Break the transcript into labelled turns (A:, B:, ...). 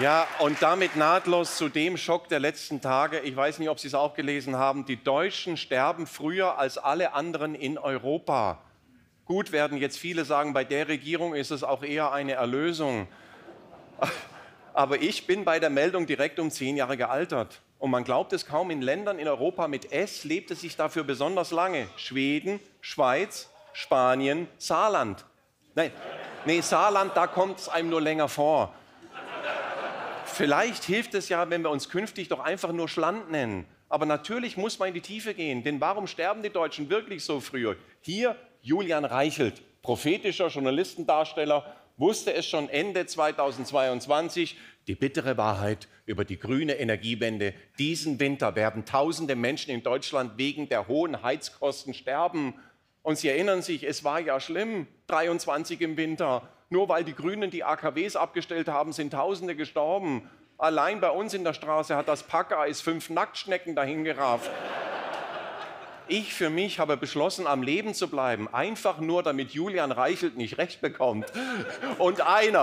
A: Ja, und damit nahtlos zu dem Schock der letzten Tage. Ich weiß nicht, ob Sie es auch gelesen haben. Die Deutschen sterben früher als alle anderen in Europa. Gut werden jetzt viele sagen, bei der Regierung ist es auch eher eine Erlösung. Aber ich bin bei der Meldung direkt um zehn Jahre gealtert. Und man glaubt es kaum, in Ländern in Europa mit S lebt es sich dafür besonders lange. Schweden, Schweiz, Spanien, Saarland. Nein, nee, Saarland, da kommt es einem nur länger vor. Vielleicht hilft es ja, wenn wir uns künftig doch einfach nur Schland nennen. Aber natürlich muss man in die Tiefe gehen, denn warum sterben die Deutschen wirklich so früh? Hier Julian Reichelt, prophetischer Journalistendarsteller, wusste es schon Ende 2022, die bittere Wahrheit über die grüne Energiewende. Diesen Winter werden tausende Menschen in Deutschland wegen der hohen Heizkosten sterben. Und Sie erinnern sich, es war ja schlimm, 23 im Winter. Nur weil die Grünen die AKWs abgestellt haben, sind Tausende gestorben. Allein bei uns in der Straße hat das Packeis fünf Nacktschnecken dahingerafft. Ich für mich habe beschlossen, am Leben zu bleiben, einfach nur damit Julian Reichelt nicht recht bekommt. Und einer,